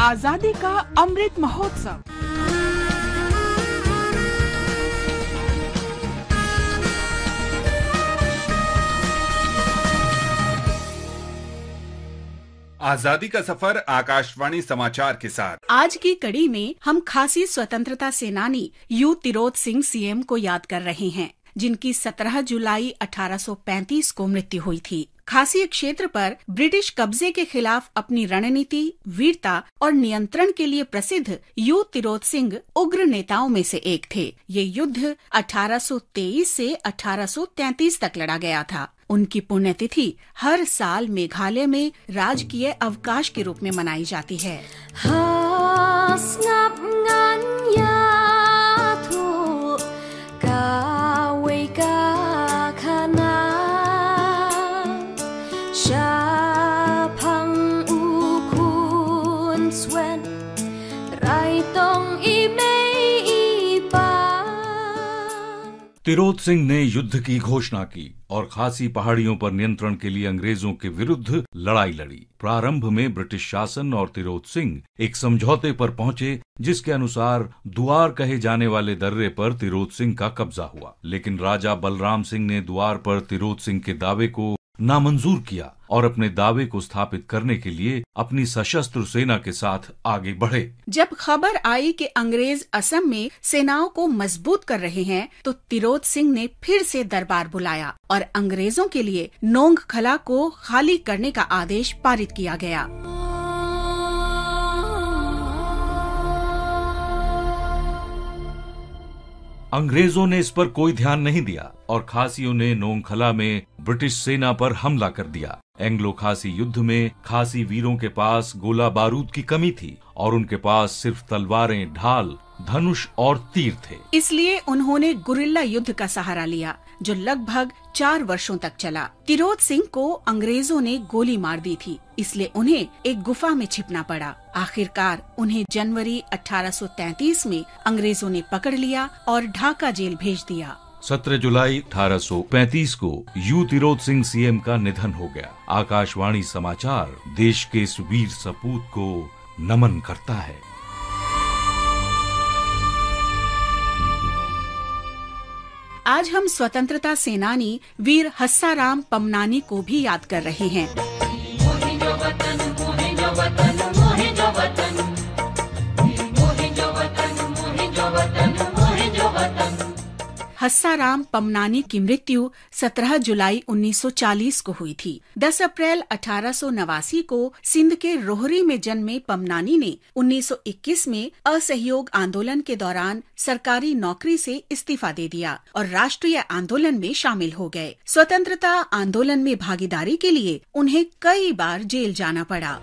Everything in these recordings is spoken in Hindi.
आज़ादी का अमृत महोत्सव। आज़ादी का सफ़र आकाशवाणी समाचार के साथ। आज की कड़ी में हम खासी स्वतंत्रता सेनानी यू तिरोत सिंह सीएम को याद कर रहे हैं। जिनकी 17 जुलाई 1835 को मृत्यु हुई थी। खासी क्षेत्र पर ब्रिटिश कब्जे के खिलाफ अपनी रणनीति, वीरता और नियंत्रण के लिए प्रसिद्ध यू तिरोत सिंह उग्र नेताओं में से एक थे। ये युद्ध 1823 से 1833 तक लड़ा गया था। उनकी पुण्यतिथि हर साल मेघालय में राजकीय अवकाश के रूप में मनाई जाती है। Has तिरोत सिंह ने युद्ध की घोषणा की और खासी पहाड़ियों पर नियंत्रण के लिए अंग्रेज़ों के विरुद्ध लड़ाई लड़ी। प्रारंभ में ब्रिटिश शासन और तिरोत सिंह एक समझौते पर पहुँचे, जिसके अनुसार द्वार कहे जाने वाले दर्रे पर तिरोत सिंह का कब्जा हुआ। लेकिन राजा बलराम सिंह ने द्वार पर तिरोत सिंह के दावे को नामंजूर किया और अपने दावे को स्थापित करने के लिए अपनी सशस्त्र सेना के साथ आगे बढ़े। जब खबर आई कि अंग्रेज़ असम में सेनाओं को मज़बूत कर रहे हैं तो तिरोध सिंह ने फिर से दरबार बुलाया और अंग्रेज़ों के लिए नोंग खला को खाली करने का आदेश पारित किया गया। अंग्रेज़ों ने इस पर कोई ध्यान नहीं दिया और खासियों ने नोंगखला में ब्रिटिश सेना पर हमला कर दिया। एंग्लो खासी युद्ध में खासी वीरों के पास गोला बारूद की कमी थी और उनके पास सिर्फ़ तलवारें, ढाल, धनुष और तीर थे। इसलिए उन्होंने गुरिल्ला युद्ध का सहारा लिया। जो लगभग चार वर्षों तक चला। तिरोत सिंह को अंग्रेज़ों ने गोली मार दी थी, इसलिए उन्हें एक गुफा में छिपना पड़ा। आखिरकार उन्हें जनवरी 1833 में अंग्रेज़ों ने पकड़ लिया और ढाका जेल भेज दिया। 17 जुलाई 1835 को यू तिरोत सिंह सीएम का निधन हो गया। आकाशवाणी समाचार देश के इस वीर सपूत को नमन करता है। आज हम स्वतंत्रता सेनानी वीर हस्साराम पमनानी को भी याद कर रहे हैं। हस्साराम पमनानी की मृत्यु 17 जुलाई 1940 को हुई थी। 10 अप्रैल अठारह सौ नवासी को सिंध के रोहरी में जन्मे पमनानी ने 1921 में असहयोग आंदोलन के दौरान सरकारी नौकरी से इस्तीफा दे दिया और राष्ट्रीय आंदोलन में शामिल हो गए। स्वतंत्रता आंदोलन में भागीदारी के लिए उन्हें कई बार जेल जाना पड़ा।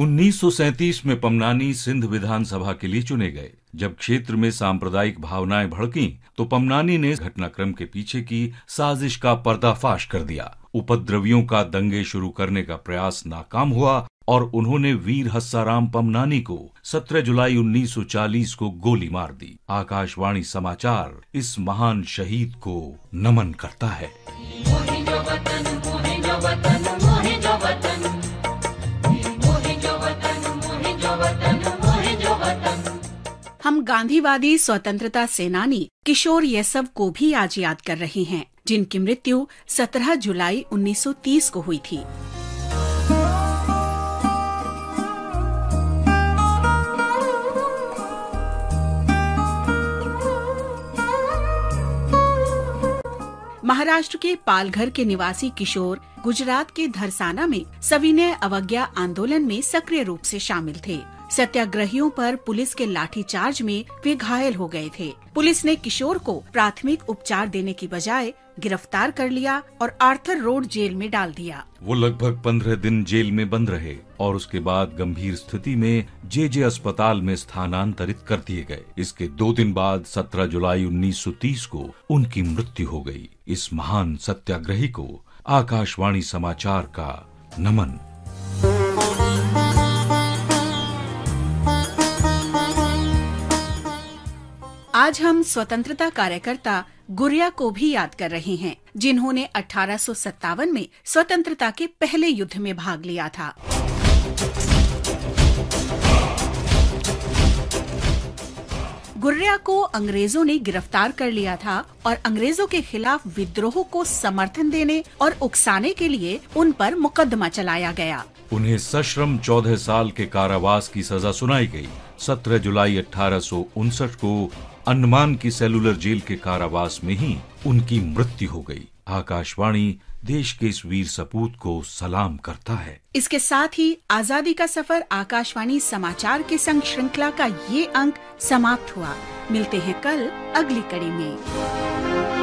उन्नीस सौ सैंतीस में पमनानी सिंध विधानसभा के लिए चुने गए। जब क्षेत्र में सांप्रदायिक भावनाएँ भड़कीं तो पमनानी ने घटनाक्रम के पीछे की साजिश का पर्दाफाश कर दिया। उपद्रवियों का दंगे शुरू करने का प्रयास नाकाम हुआ और उन्होंने वीर हस्साराम पमनानी को 17 जुलाई 1940 को गोली मार दी। आकाशवाणी समाचार इस महान शहीद को नमन करता है। गांधीवादी स्वतंत्रता सेनानी किशोर येसव को भी आज याद कर रहे हैं, जिनकी मृत्यु 17 जुलाई 1930 को हुई थी। महाराष्ट्र के पालघर के निवासी किशोर गुजरात के धरसाना में सविनय अवज्ञा आंदोलन में सक्रिय रूप से शामिल थे। सत्याग्रहियों पर पुलिस के लाठीचार्ज में वे घायल हो गए थे। पुलिस ने किशोर को प्राथमिक उपचार देने की बजाय गिरफ़्तार कर लिया और आर्थर रोड जेल में डाल दिया। वो लगभग पंद्रह दिन जेल में बंद रहे और उसके बाद गंभीर स्थिति में जे जे अस्पताल में स्थानांतरित कर दिए गए। इसके दो दिन बाद 17 जुलाई 1930 को उनकी मृत्यु हो गई। इस महान सत्याग्रही को आकाशवाणी समाचार का नमन। आज हम स्वतंत्रता कार्यकर्ता गुरिया को भी याद कर रहे हैं, जिन्होंने अठारह सौ सत्तावन में स्वतंत्रता के पहले युद्ध में भाग लिया था। गुर्रिया को अंग्रेज़ों ने गिरफ़्तार कर लिया था और अंग्रेज़ों के खिलाफ विद्रोह को समर्थन देने और उकसाने के लिए उन पर मुकदमा चलाया गया। उन्हें सश्रम चौदह साल के कारावास की सजा सुनाई गई। 17 जुलाई अठारह सौ उनसठ को अंडमान की सेलुलर जेल के कारावास में ही उनकी मृत्यु हो गई। आकाशवाणी देश के इस वीर सपूत को सलाम करता है। इसके साथ ही आज़ादी का सफ़र आकाशवाणी समाचार के संग श्रृंखला का ये अंक समाप्त हुआ। मिलते हैं कल अगली कड़ी में।